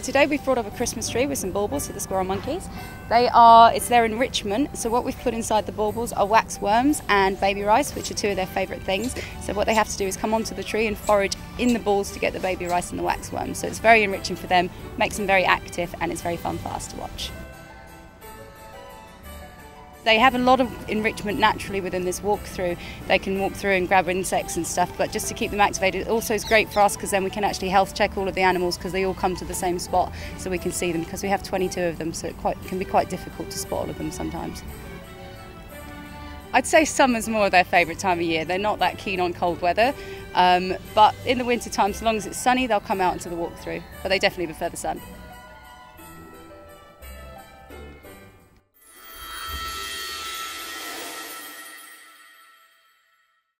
today we've brought up a Christmas tree with some baubles for the squirrel monkeys. They are, it's their enrichment. So what we've put inside the baubles are wax worms and baby rice, which are two of their favourite things. So what they have to do is come onto the tree and forage in the balls to get the baby rice and the wax worms. So it's very enriching for them, makes them very active and it's very fun for us to watch. They have a lot of enrichment naturally within this walkthrough. They can walk through and grab insects and stuff, but just to keep them activated, also is great for us because then we can actually health check all of the animals because they all come to the same spot so we can see them because we have 22 of them, so it quite, can be quite difficult to spot all of them sometimes. I'd say summer's more their favourite time of year. They're not that keen on cold weather, um, but in the winter time, so long as it's sunny, they'll come out into the walkthrough. But they definitely prefer the sun.